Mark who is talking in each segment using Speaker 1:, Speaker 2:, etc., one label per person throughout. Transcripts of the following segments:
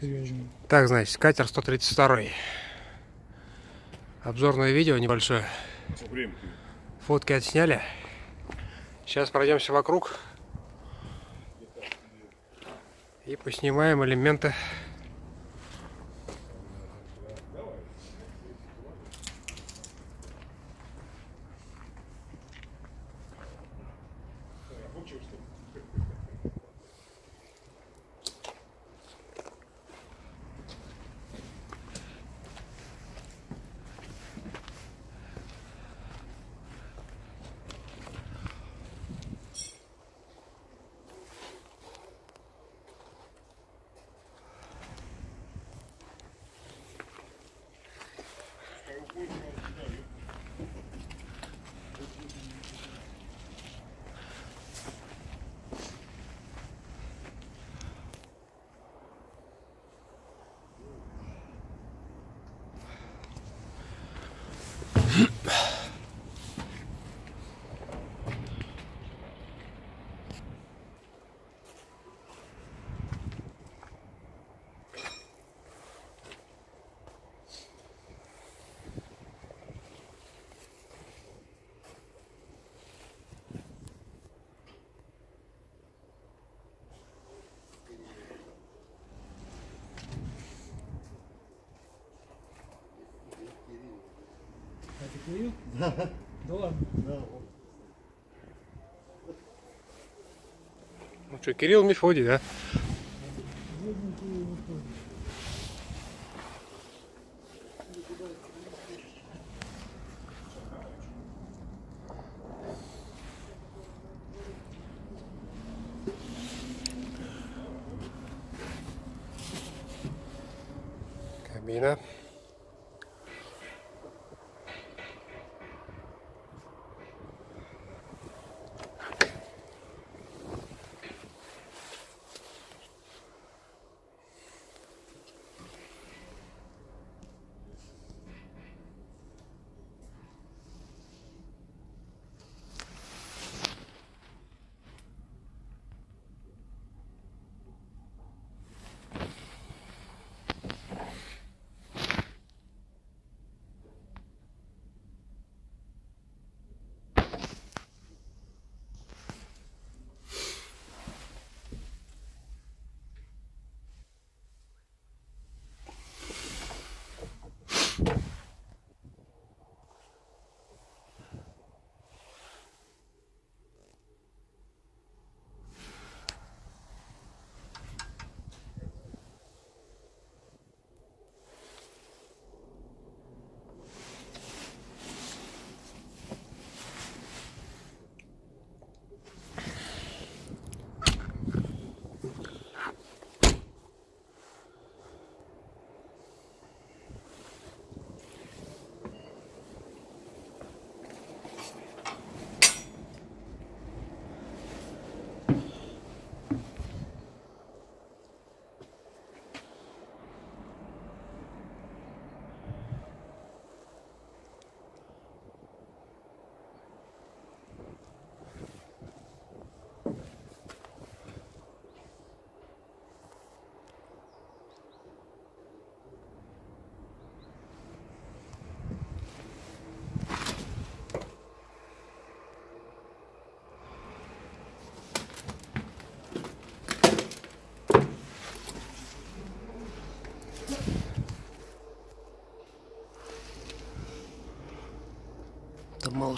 Speaker 1: Серьезно.
Speaker 2: Так, значит, катер 132. Обзорное видео небольшое. Фотки отсняли. Сейчас пройдемся вокруг. И поснимаем элементы.
Speaker 1: Mm-hmm. Курил? Да. Да ладно.
Speaker 2: Ну что, Кирилл Мефодий, да? Кабина.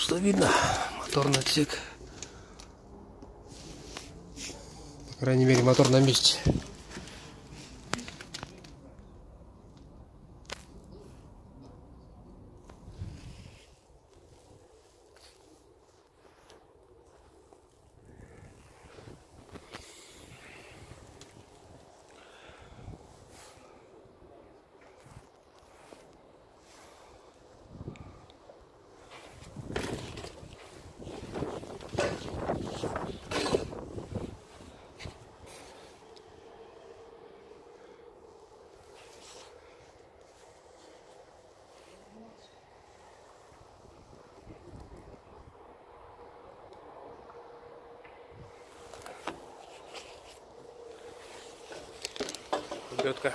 Speaker 2: Что видно. Моторный отсек. По крайней мере, мотор на месте. Лебедка.